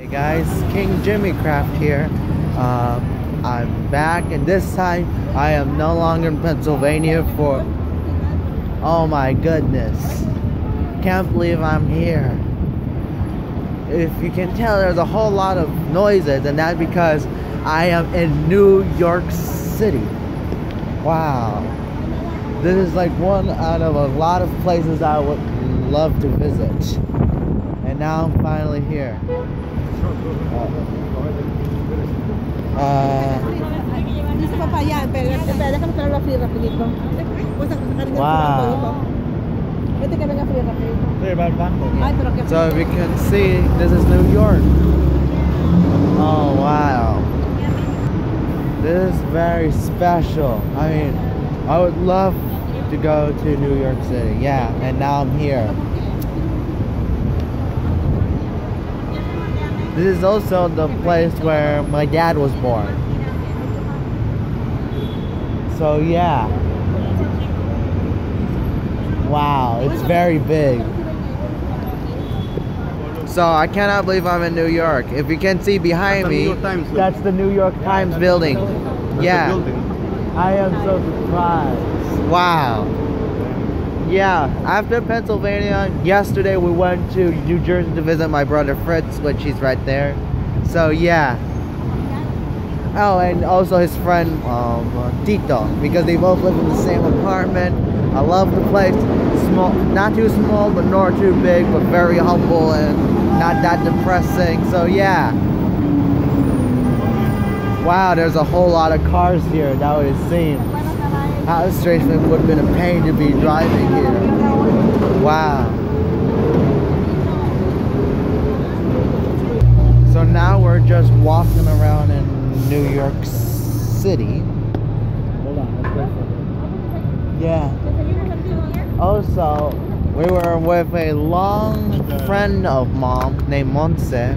Hey guys, King Jimmy Craft here. Um, I'm back and this time I am no longer in Pennsylvania for... Oh my goodness. Can't believe I'm here. If you can tell there's a whole lot of noises and that's because I am in New York City. Wow. This is like one out of a lot of places I would love to visit. And now I'm finally here. Dice papá, ya, espera, espera, déjame que lo abra frío rapidito. Pues a sacar el Wow. So we can see, this is New York. Oh wow. This is very special. I mean, I would love to go to New York City. Yeah, and now I'm here. This is also the place where my dad was born. So yeah. Wow, it's very big. So I cannot believe I'm in New York. If you can see behind That's me, Times that's the New York Times building. Yeah. building. I am so surprised. Wow. Yeah, after Pennsylvania, yesterday we went to New Jersey to visit my brother Fritz, which he's right there. So yeah. Oh, and also his friend um, Tito, because they both live in the same apartment. I love the place. Small, not too small, but nor too big, but very humble and not that depressing. So yeah. Wow, there's a whole lot of cars here. That would seem. How strange it would have been a pain to be driving here. Wow. So now we're just walking around in New York City. Hold on, let's wait for it. Yeah. Also, we were with a long friend of mom named Monse,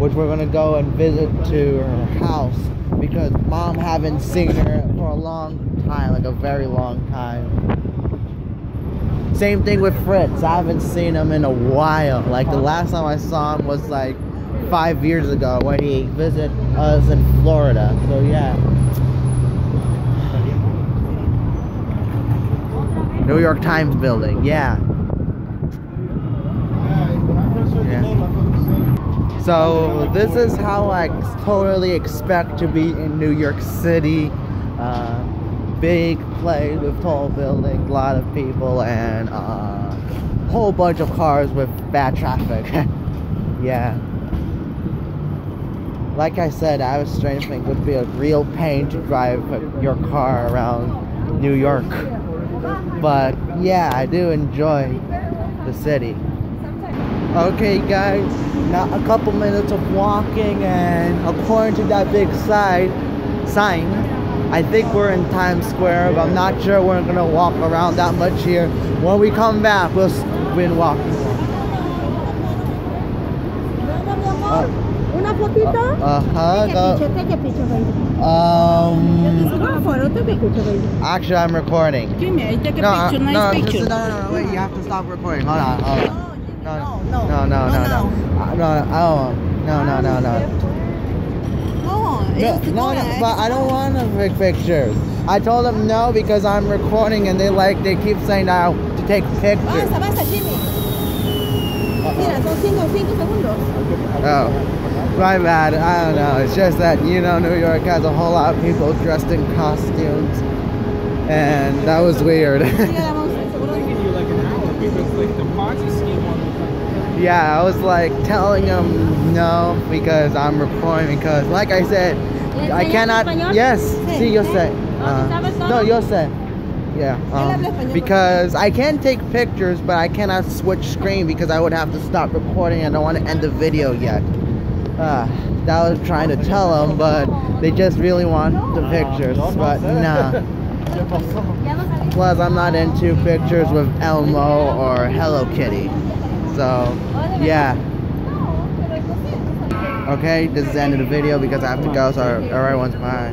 which we're gonna go and visit to her house because mom haven't seen her for a long time, like a very long time. Same thing with Fritz. I haven't seen him in a while. Like the last time I saw him was like five years ago when he visited us in Florida. So yeah. New York Times building, yeah. Yeah. So this is how I totally expect to be in New York City. Uh, big place with tall buildings, a lot of people, and a uh, whole bunch of cars with bad traffic. yeah. Like I said, I was strange think would be a real pain to drive your car around New York. But yeah, I do enjoy the city. Okay guys, now a couple minutes of walking and according to that big side sign, I think we're in Times Square, but I'm not sure we're gonna walk around that much here. When we come back, we'll been walking. Una fotito. Uh-huh. Take a go- picture, take a picture, baby. Um, Go for it, take a picture, baby. actually, I'm recording. Give me, take a No, uh, picture, no, nice just- picture. no, no, no, wait, you have to stop recording. Hold on, hold on. No, no, no, no, no, no, no, no, oh, no, no, no, no. No, No, no, no, but I don't want to take pictures. I told them no because I'm recording and they like, they keep saying now to take pictures. Basta, basta, Jimmy. Mira, son cinco, cinco segundos. Oh, my bad. I don't know. It's just that, you know, New York has a whole lot of people dressed in costumes. And that was weird. Siga la mouse, seguro. taking you like an hour because like the Ponzi scheme one yeah, I was like telling them no because I'm recording because, like I said, I cannot. Yes, sí, yo sé. Uh, no, yo sé. Yeah. Um, because I can take pictures, but I cannot switch screen because I would have to stop recording. I don't want to end the video yet. Uh, that was trying to tell them, but they just really want the pictures. But nah. Plus, I'm not into pictures with Elmo or Hello Kitty. So, yeah. Okay, this is the end of the video because I have to go, so everyone's bye.